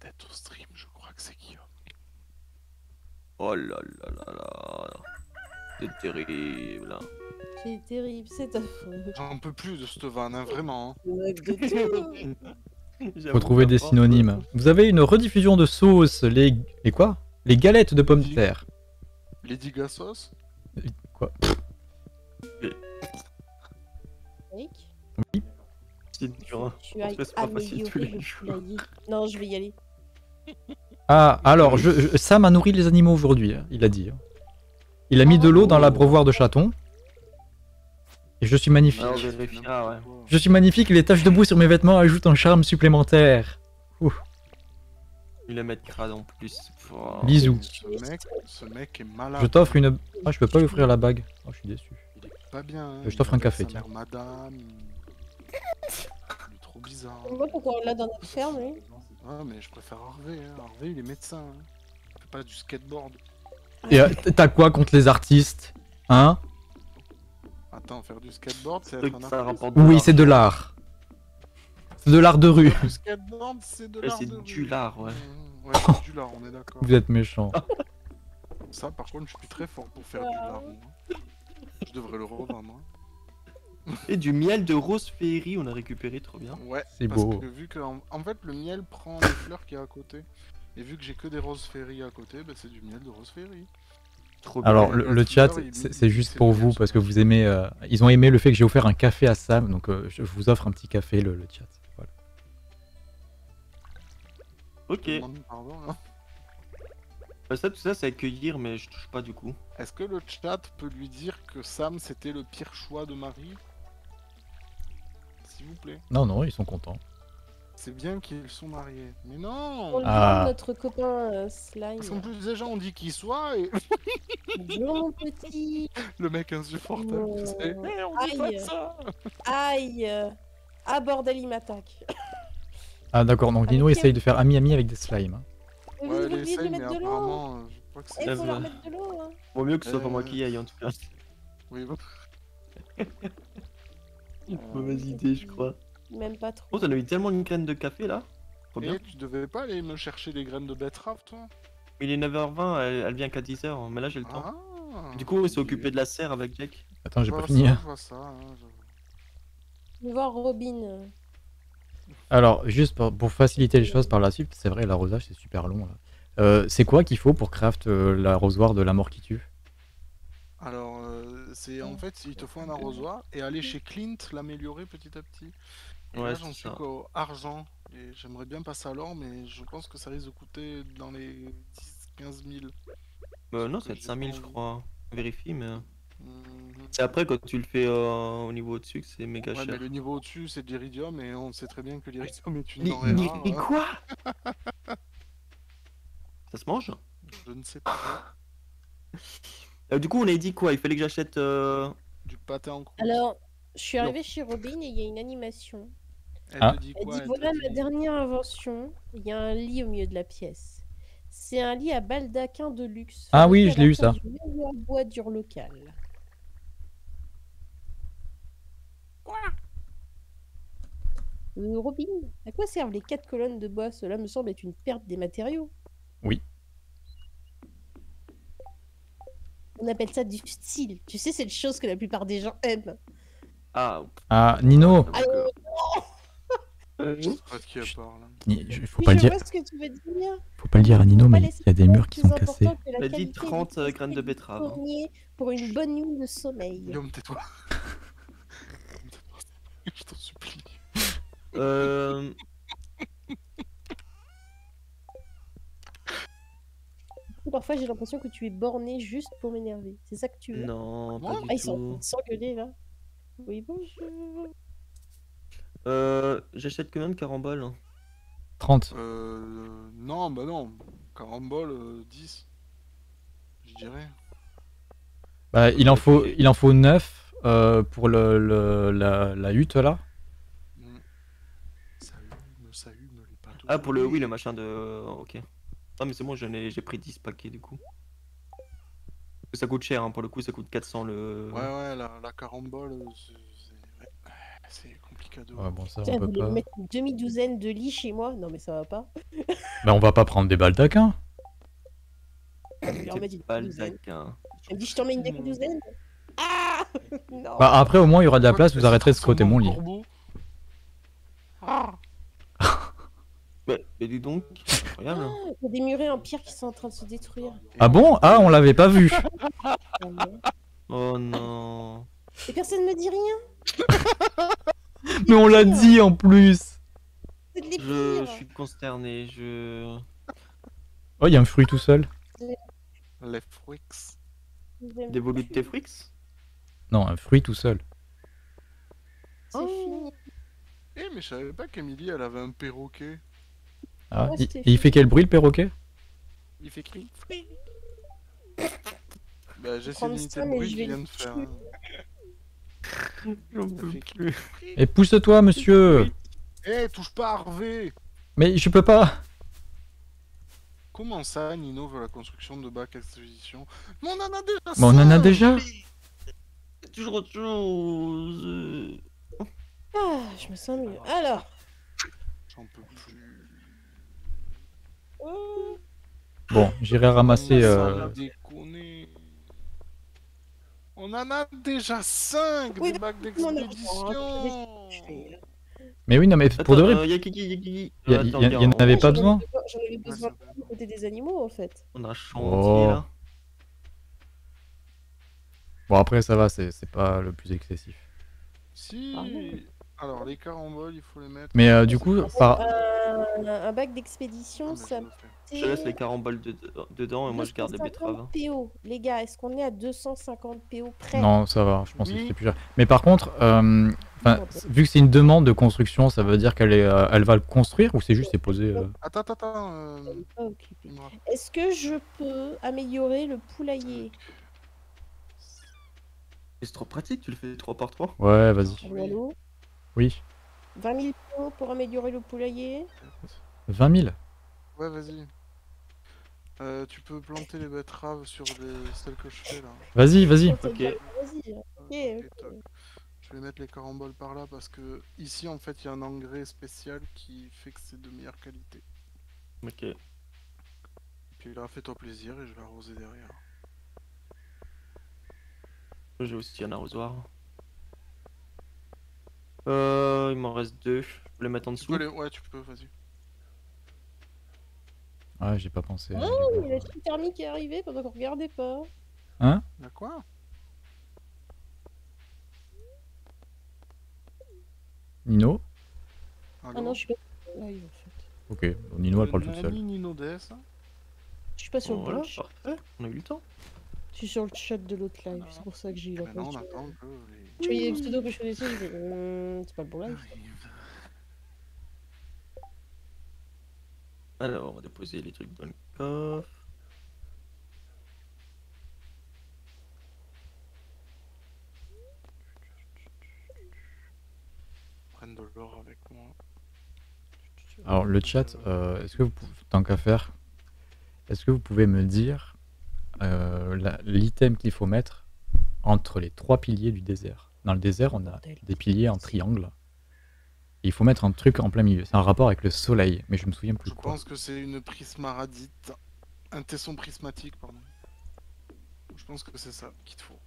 tête au stream, je crois que c'est Guillaume. Oh là là là là. C'est terrible. hein. C'est terrible, c'est affreux. J'en peux plus de cette vanne, hein, vraiment. hein. Je. Faut trouver des synonymes. Vous avez une rediffusion de sauce, les... Les quoi? Les galettes de pommes de terre. Lady Gassos Quoi? Mec, C'est dur. hein. as pense que c'est pas facile tous les jours. Non, je vais y aller. Ah, alors, je, je- Sam a nourri les animaux aujourd'hui, hein, il a dit. hein. Il a mis de l'eau dans l'abreuvoir de chaton. Et je suis magnifique. Ah, ouais. Je suis magnifique les taches de boue sur mes vêtements ajoutent un charme supplémentaire. Il a mettre crade en plus. Pouah. Bisous. Ce mec, ce mec est malade. Je t'offre une... Ah, je peux pas lui offrir la bague. Oh, je suis déçu. Il est pas bien. hein. Je t'offre un café, tiens. Madame. Il est trop bizarre. Je sais pas pourquoi on l'a dans notre ferme, lui. Ouais, mais je préfère Harvey. Hein. Harvey, il est médecin. Hein. Il fait pas du skateboard. Et euh, t'as quoi contre les artistes Hein? Attends, faire du skateboard, c'est être un artiste. Oui, c'est de l'art. C'est de l'art de rue. Le skateboard, c'est de Ouais, l'art c'est de du lard, ouais. Mmh, Ouais, c'est du lard, on est d'accord. Vous êtes méchant. Ça, par contre, je suis très fort pour faire du lard. Je devrais le revendre. hein. Et du miel de rose féerie, on a récupéré, trop bien. Ouais, C'est parce beau. que vu que en, en fait le miel prend les fleurs qu'il y a à côté. Et vu que j'ai que des roses féeries à côté, bah, c'est du miel de rose féerie. Trop bien. Alors, Ouais, le, le chat, c'est juste pour bien vous, ce parce que vous aimez... euh, Ils ont aimé le fait que j'ai offert un café à Sam, donc euh, je vous offre un petit café, le, le chat. Voilà. Ok. Pardon, là. Bah, ça, tout ça, c'est accueillir, mais je touche pas du coup. Est-ce que le chat peut lui dire que Sam c'était le pire choix de Marie S'il vous plaît. Non, non, ils sont contents. C'est bien qu'ils sont mariés. Mais On non le Ah. notre copain euh, Slime. Parce qu'en plus déjà on dit qu'il soit et Bonjour petit. le mec insupportable. tu sais. Eh, on dit pas Aïe. ça Aïe. Ah bordel, il m'attaque. Ah d'accord, donc Dino Ok. essaye de faire ami-ami avec des slimes. hein. Mais Ouais, vous avez oublié de mais mettre de l'eau. Elle faut leur mettre de l'eau. Hein. Vaut mieux que ce soit pas moi Euh. qui y aille en tout cas. Oui, bon. Mauvaise idée, je crois. Même pas trop. Oh, t'en as eu tellement une graine de café là Trop bien. Et tu devais pas aller me chercher des graines de betterave, toi? Il est 9h20, elle, elle vient qu'à 10h, mais là j'ai le temps. Ah Du coup, on s'est occupé de la serre avec Jack. Attends, j'ai pas fini. ça, hein. je vois ça, hein, je- Je vais voir Robin. Alors, juste pour, pour faciliter les choses par la suite, c'est vrai, l'arrosage c'est super long. Euh, c'est quoi qu'il faut pour craft euh, l'arrosoir de la mort qui tue? Alors, euh, c'est en fait, il te faut un arrosoir et aller chez Clint l'améliorer petit à petit. Et Ouais, là, c'est j'en suis qu'au argent. Et j'aimerais bien passer à l'or, mais je pense que ça risque de coûter dans les 10-15 000. Euh, non, que ça va être j'ai 5000, pas je envie. crois. Vérifie, mais. Mhm. C'est après quand tu le fais euh, au niveau au-dessus que c'est méga Ouais, cher. mais le niveau au-dessus, c'est de l'iridium, et on sait très bien que l'iridium est une denrée rare, ni hein. quoi? Ça se mange? Je ne sais pas. Euh, Du coup, on a dit quoi? Il fallait que j'achète. euh, Du pâté en croûte. Alors, je suis arrivée chez Robin et il y a une animation. Elle Ah. te dit Elle quoi? dit elle voilà te ma dit- dernière invention. Il y a un lit au milieu de la pièce. C'est un lit à baldaquin de luxe. Ah oui, je l'ai eu, ça. du meilleur bois dur local. Euh, Robin, à quoi servent les quatre colonnes de bois? Cela me semble être une perte des matériaux. Oui. On appelle ça du style. Tu sais, c'est une chose que la plupart des gens aiment. Ah, Ah, Nino Ah, d'accord. Je sais pas de qui elle parle. Ni- je- Faut pas le dire, vois ce que tu veux dire. faut pas le dire à Nino, mais il y a des murs qui sont cassés. Elle a dit qualité 30 du graines de betterave, hein. Pour une bonne nuit de sommeil. Guillaume, tais-toi. Je t'en supplie. Euh... Parfois, j'ai l'impression que tu es borné juste pour m'énerver. C'est ça que tu veux Non, pas du Ah, ils sont en train tout. s'engueuler là. Oui, bonjour. Euh, J'achète combien de caramboles 30. Euh. Non, bah non. Carambole, euh, 10. Je dirais. Bah, il, en faut, il en faut 9 pour le, le- la, la hutte là. Mm. Ça hume, ça hume, les pâtes. Ah, pour le. Oui, le machin de. Ok. Ah, mais c'est bon, j'en ai- j'ai pris 10 paquets du coup. Ça coûte cher, hein, pour le coup, ça coûte 400 le. Ouais, ouais, la, la carambole, euh, c'est. ouais. Compliqué de Ouais, bon, ça, Putain, on peut pas. mettre une demi-douzaine de lits chez moi Non, mais ça va pas. Bah, on va pas prendre des baldaquins. Je taquin. Elle me dit, je t'en mets une demi-douzaine Ah Non Bah, après, au moins, il y aura de la place, vous arrêterez de squatter mon lit. Ah, Mais, mais dis donc, incroyable. hein. Il y a des murets en pierre qui sont en train de se détruire. Ah bon? Ah, on l'avait pas vu. Ah. Oh non. Et personne me dit rien Mais on l'a dit en plus. C'est de les Je suis consterné, je... Oh, il y a un fruit tout seul. Les Frix. J'aime- Dévolu de tes frix Non, un fruit tout seul. C'est fini. Eh, mais je savais pas qu'Emilie, elle avait un perroquet. Ah, Ouais, il, fait quel bruit le perroquet? Il fait cri. Bah, j'essaie prendre d'imiter le bruit je qu'il vient de faire. J'en peux plus. Et pousse-toi, monsieur. Eh, touche pas à Harvey Mais je peux pas. Comment ça, Nino veut la construction de bacs exposition Mais on en a déjà Mais on en a déjà. Toujours autre chose. Ah, je me sens mieux. Alors. J'en peux plus. Euh, Bon, j'irai ramasser. Euh. On en a déjà 5 Oui, des bacs d'expédition Mais oui, non, mais pour de vrai, euh, y a- Euh, y attends, a- y en avait Ouais, pas besoin. J'en avais besoin du côté des animaux en fait. On a chantier Oh. là. Bon, après, ça va, c'est c'est pas le plus excessif. Si Ah Alors, les caramboles, il faut les mettre. Mais euh, du coup, par... Un, un bac Ah, d'expédition, mais ça je laisse les caramboles de- dedans et moi je garde les 250 betteraves. PO. Les gars, est-ce qu'on est à 250 PO près? Non, ça va, je pense que c'était plus cher. Mais par contre, euh, vu que c'est une demande de construction, ça veut dire qu'elle est, euh, elle va le construire ou c'est juste c'est posé euh, Attends, attends, attends. euh. Est-ce que je peux améliorer le poulailler? C'est trop pratique, tu le fais 3 par 3 Ouais, vas-y. Oui. 20 000 PO pour améliorer le poulailler 20 000 Ouais, vas-y. Euh, tu peux planter les betteraves sur les... celles que je fais là. Vas-y, vas-y. Ok. Vas-y. Je vais mettre les caramboles par là parce que ici en fait il y a un engrais spécial qui fait que c'est de meilleure qualité. Ok. Puis là, fais-toi plaisir et je vais arroser derrière. J'ai aussi un arrosoir. Euh, il m'en reste deux. Je peux les mettre en dessous. les... Ouais, tu peux, vas-y. Ah, j'ai pas pensé. à- Oh, il y a la petite thermique qui est arrivée pendant qu'on regardait pas. Y'a quoi? Nino? Ah non, je suis pas live en fait. Ok, Nino elle Euh, parle toute seule. Nino DS Je suis pas sur le Twitch. parfait. On a eu le temps. Je suis sur le chat de l'autre live. C'est pour ça que j'ai eu la Maintenant, on page. attend que les... Je voyais le pseudo que je connaissais, je disais, Hum, c'est pas le bon live. arrivent. Alors, on va déposer les trucs dans le coffre. Prennent de l'or avec moi. Alors, le chat, euh, est-ce que vous, pouvez- tant qu'à faire, est-ce que vous pouvez me dire l'item qu'il faut mettre entre les trois piliers du désert Dans le désert, on a des piliers en triangle. Et il faut mettre un truc en plein milieu. C'est un rapport avec le soleil, mais je me souviens plus Je quoi. pense que c'est une prismaradite. Un tesson prismatique, pardon. Je pense que c'est ça qu'il te faut.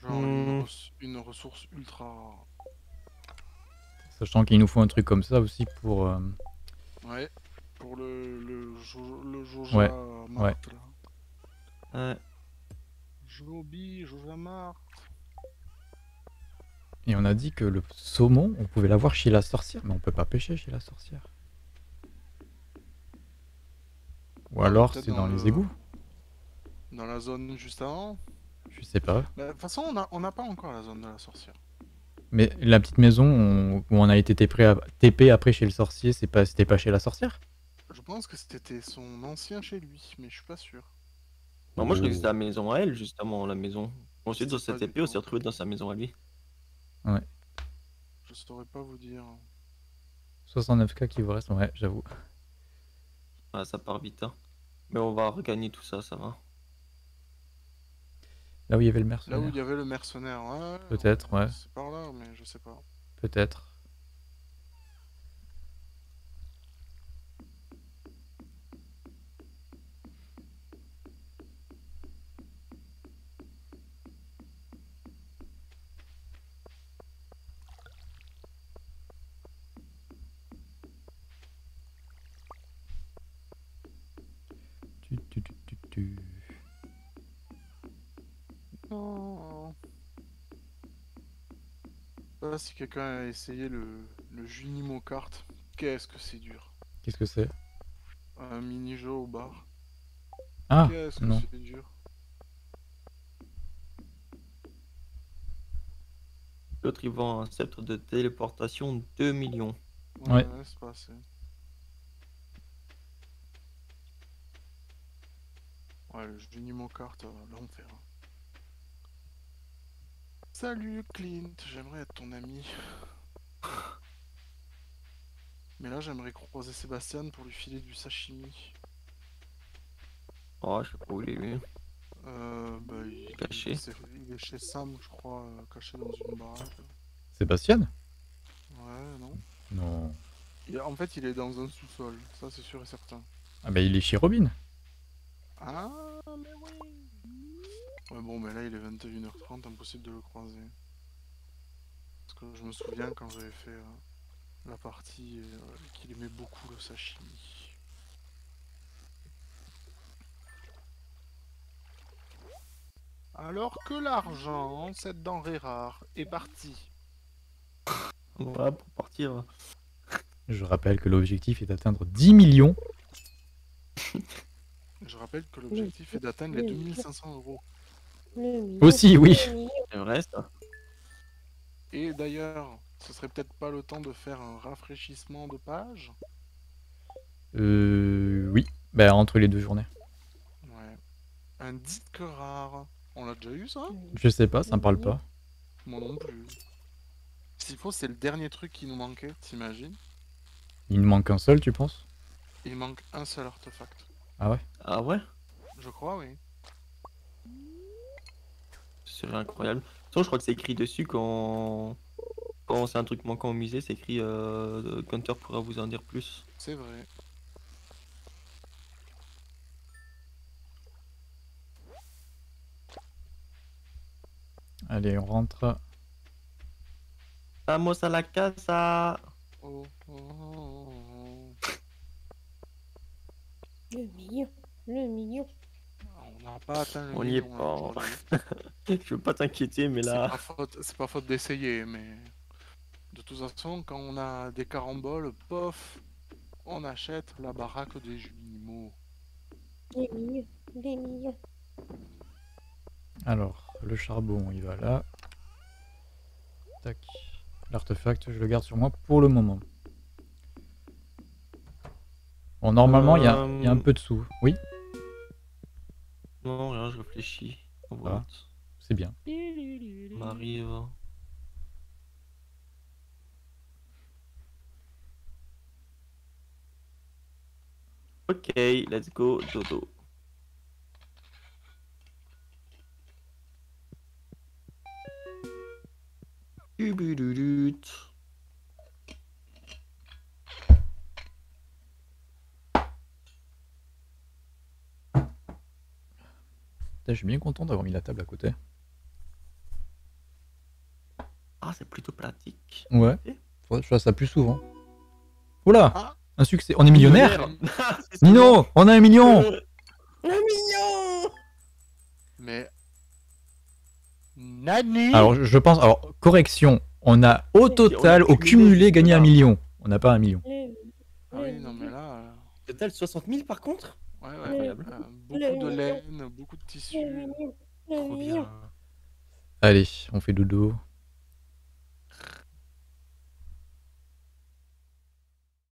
Genre une, Hmm. res- une ressource ultra. Sachant qu'il nous faut un truc comme ça aussi pour. euh, Ouais. Pour le, le, jo, le Joja Ouais, Mart, là. Ouais. Joby, Joja Mart. Et on a dit que le saumon, on pouvait l'avoir chez la sorcière, mais on peut pas pêcher chez la sorcière. Ou Ah, alors c'est dans dans les le- égouts Dans la zone juste avant. Je sais pas. Bah, De toute façon, on n'a on n'a pas encore la zone de la sorcière. Mais la petite maison on- où on a été TP, à- TP après chez le sorcier, c'est pas, c'était pas chez la sorcière? Je pense que c'était son ancien chez lui, mais je suis pas sûr. Non, moi je croyais que c'était la maison à elle, justement, la maison. Ensuite, dans C'est cette épée, on s'est retrouvé dans sa maison à lui. Je saurais pas vous dire. 69k qui vous reste, ouais, j'avoue. Ah, ça part vite, hein. Mais on va regagner tout ça, ça va. Là où il y avait le Là où mercenaire. il y avait le mercenaire, ouais. Peut-être, ouais. C'est par là, mais je sais pas. Peut-être. Ah, si quelqu'un a essayé le, le Junimo Kart, qu'est-ce que c'est dur. Qu'est-ce que c'est? Un mini-jeu au bar. Ah, qu'est-ce que non. c'est dur. L'autre, il vend un sceptre de téléportation 2 millions. Ouais. c'est pas assez. Ouais, le Junimo Kart, euh, l'enfer. Salut Clint, j'aimerais être ton ami. Mais là, j'aimerais croiser Sébastien pour lui filer du sashimi. Oh, je sais pas où il est lui. Euh, bah, il, Caché. c'est- il est chez Sam, je crois, euh, caché dans une baraque. Sébastien? Ouais, non Non. Il- En fait, il est dans un sous-sol, ça c'est sûr et certain. Ah bah il est chez Robin. Ah, mais oui Ouais, bon, mais là, il est 21h30, impossible de le croiser. Parce que je me souviens quand j'avais fait euh, la partie euh, qu'il aimait beaucoup le sashimi. Alors que l'argent, cette denrée rare, est parti. Voilà, pour partir. Je rappelle que l'objectif est d'atteindre 10 millions. Je rappelle que l'objectif est d'atteindre les oui. 2500 euros. Aussi, oui. le million. C'est vrai, ça. Et d'ailleurs, ce serait peut-être pas le temps de faire un rafraîchissement de page Euh, oui. Bah entre les deux journées. Ouais. Un disque rare. On l'a déjà eu ça? Je sais pas, ça me parle pas. Moi non plus. S'il faut, c'est le dernier truc qui nous manquait, t'imagines? Il ne manque un seul, tu penses? Il manque un seul artefact. Ah ouais? Ah ouais? Je crois, oui. Ce serait incroyable. De toute façon, je crois que c'est écrit dessus quand. Quand c'est un truc manquant au musée, c'est écrit euh... Gunter pourra vous en dire plus. C'est vrai. Allez, on rentre. Vamos a la casa oh, oh, oh. Le million, le million. On n'a pas atteint le On y est hein, pas. Je veux pas t'inquiéter, mais C'est là. pas faute, c'est pas faute d'essayer, mais de toute façon, quand on a des caramboles, pof, on achète la baraque des Junimo. Les millions, les millions. Alors, le charbon, il va là. Tac. L'artefact, je le garde sur moi pour le moment. Bon, normalement, il y, a- il y a un Euh, peu de sous. Oui, Non, rien, je réfléchis. On Ah. c'est bien. On arrive. Ok, let's go, dodo. Ubududut. Putain, Je suis bien content d'avoir mis la table à côté. Ah, c'est plutôt pratique. Ouais. Ok. Faudrait que je fasse ça plus souvent. Oula Ah. Un succès. On est millionnaire Nino On a un million. Un million Mais. Nani Alors, je pense... Alors, correction. On a au total, au cumulé, gagné un million. On n'a pas un million. Ah oui, non, mais là. Total 60 000 par contre? Ouais, ouais. Incroyable. euh, beaucoup de laine, beaucoup de tissu. Trop bien. Allez, on fait dodo.